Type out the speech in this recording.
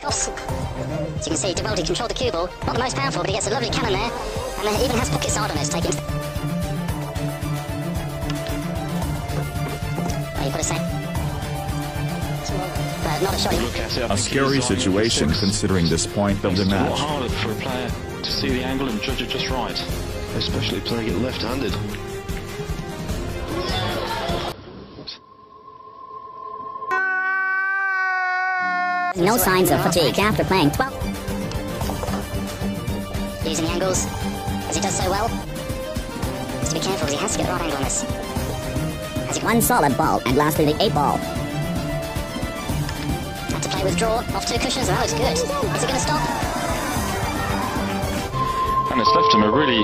As you can see, Devoldi controlled the cue ball. Not the most powerful, but he gets a lovely cannon there. And it even has pocket side on it, taking... Oh, you got to say... Uh, not a shot. Look it, I A scary situation considering this point of the match. It's a lot harder for a player to see the angle and judge it just right. especially playing it left-handed. No signs of fatigue after playing 12. Using the angles, as he does so well. Has to be careful, as he has to get the right angle on this. Has he one solid ball and lastly the eight ball. Had to play with draw, off two cushions, and that looks good. Is he going to stop? And it's left him a really